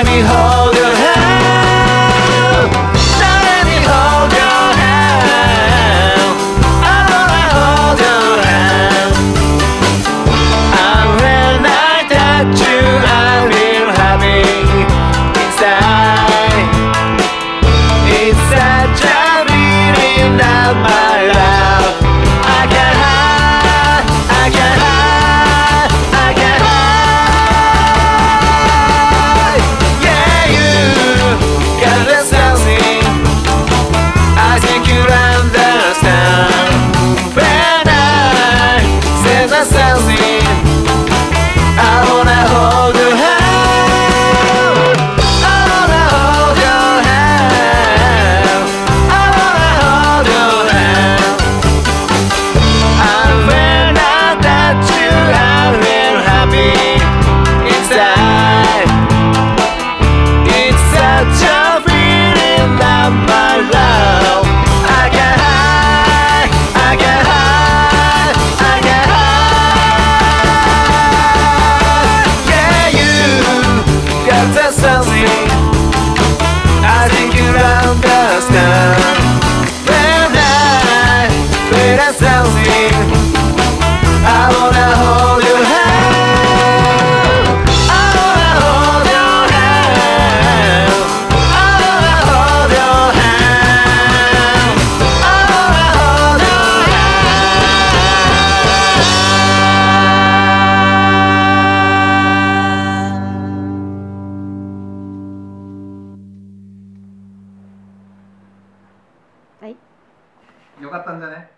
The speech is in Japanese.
any hope. はい。よかったんじゃね？